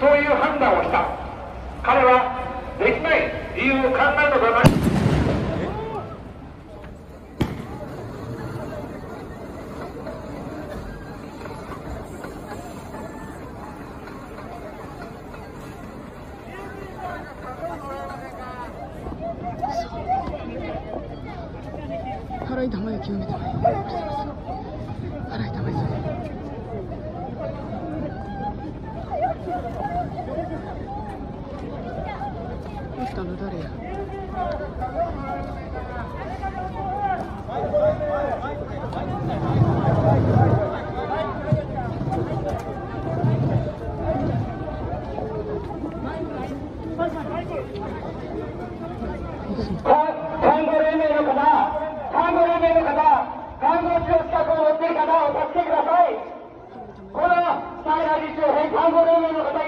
そういう判断をした。彼はできない理由を考えるのではない。払い玉雪を見てもいしの誰や？看護連盟の方、看護連盟の方、看護師の資格を持っている方、お助けください。この、スタイラー、看護連盟の方